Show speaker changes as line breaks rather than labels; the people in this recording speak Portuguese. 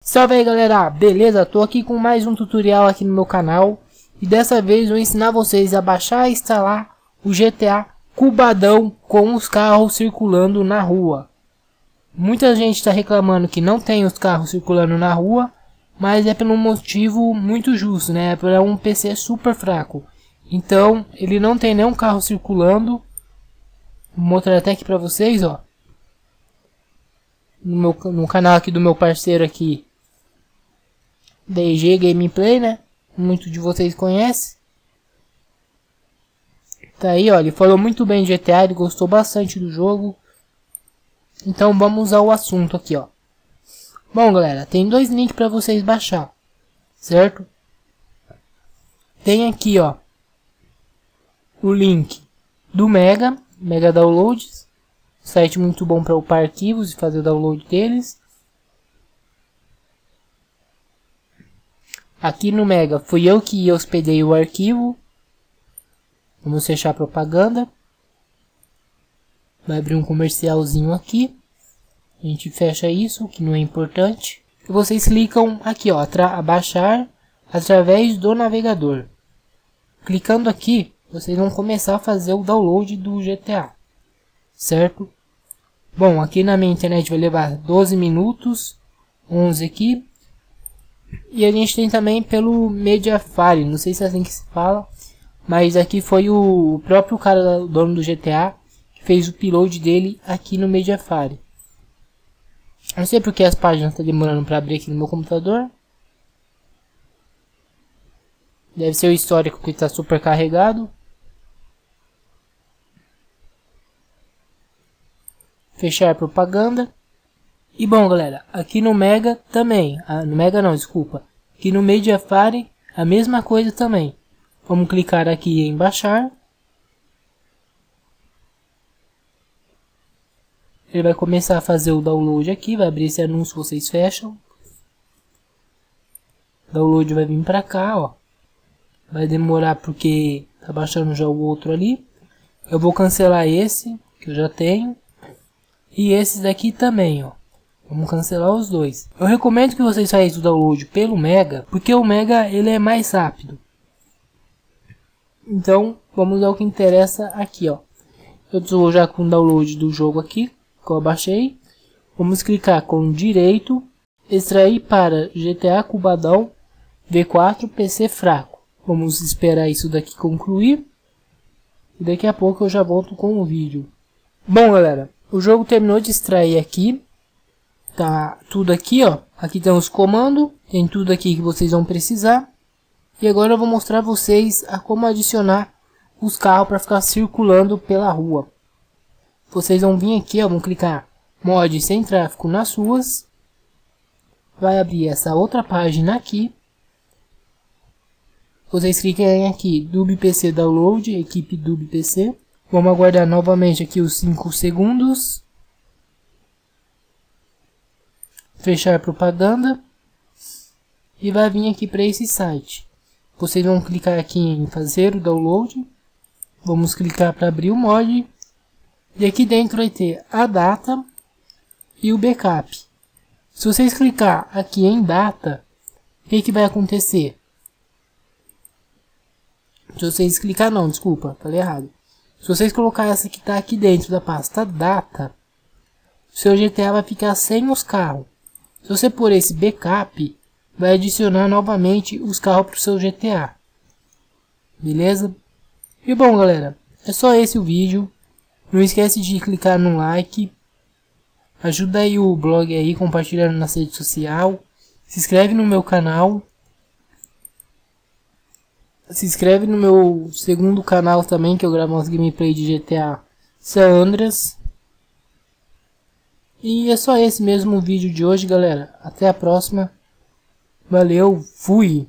Salve aí galera, beleza? Tô aqui com mais um tutorial aqui no meu canal e dessa vez vou ensinar vocês a baixar e instalar o GTA Cubadão com os carros circulando na rua. Muita gente está reclamando que não tem os carros circulando na rua, mas é um motivo muito justo, né? É um PC super fraco. Então, ele não tem nenhum carro circulando. Vou mostrar até aqui para vocês, ó. No, meu, no canal aqui do meu parceiro aqui, DG Gameplay, né? Muitos de vocês conhecem. Tá aí, ó, ele falou muito bem de GTA, ele gostou bastante do jogo. Então vamos ao assunto aqui, ó. Bom, galera, tem dois links para vocês baixar, certo? Tem aqui, ó, o link do Mega, Mega Downloads, site muito bom para upar arquivos e fazer o download deles. Aqui no Mega fui eu que hospedei o arquivo. Vamos fechar a propaganda. Vai abrir um comercialzinho aqui. A gente fecha isso, que não é importante. E vocês clicam aqui, ó, baixar através do navegador. Clicando aqui, vocês vão começar a fazer o download do GTA, certo? Bom, aqui na minha internet vai levar 12 minutos, 11 aqui. E a gente tem também pelo Mediafire, não sei se é assim que se fala, mas aqui foi o próprio cara, o dono do GTA, que fez o upload dele aqui no Mediafire. Não sei porque as páginas estão tá demorando para abrir aqui no meu computador. Deve ser o histórico que está super carregado. Fechar propaganda. E bom, galera, aqui no Mega também, ah, no Mega não, desculpa, aqui no Mediafire a mesma coisa também. Vamos clicar aqui em baixar. Ele vai começar a fazer o download aqui, vai abrir esse anúncio, vocês fecham. O download vai vir para cá, ó. Vai demorar porque tá baixando já o outro ali. Eu vou cancelar esse, que eu já tenho. E esses daqui também, ó. Vamos cancelar os dois. Eu recomendo que vocês façam o download pelo Mega, porque o Mega ele é mais rápido. Então, vamos ao que interessa aqui, ó. Eu estou já com o download do jogo aqui, que eu baixei. Vamos clicar com direito, extrair para GTA Cubadão V4 PC fraco. Vamos esperar isso daqui concluir. E daqui a pouco eu já volto com o vídeo. Bom, galera, o jogo terminou de extrair aqui. Tá tudo aqui, ó. Aqui tem os comandos. Tem tudo aqui que vocês vão precisar. E agora eu vou mostrar vocês a como adicionar os carros para ficar circulando pela rua. Vocês vão vir aqui, ó, vão clicar mod sem tráfego nas ruas. Vai abrir essa outra página aqui. Vocês cliquem aqui, PC Download, equipe PC. Vamos aguardar novamente aqui os 5 segundos. Fechar propaganda. E vai vir aqui para esse site. Vocês vão clicar aqui em fazer o download. Vamos clicar para abrir o mod. E aqui dentro vai ter a data e o backup. Se vocês clicar aqui em data, o que, que vai acontecer? Se vocês clicar não, desculpa, falei errado. Se vocês colocar essa que está aqui dentro da pasta data, seu GTA vai ficar sem os carros. Se você pôr esse backup, vai adicionar novamente os carros para o seu GTA. Beleza? E bom galera, é só esse o vídeo. Não esquece de clicar no like. Ajuda aí o blog aí compartilhando na rede social. Se inscreve no meu canal se inscreve no meu segundo canal também, que eu gravo umas gameplay de GTA San Andreas. E é só esse mesmo vídeo de hoje, galera. Até a próxima. Valeu, fui!